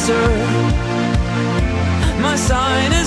answer. My sign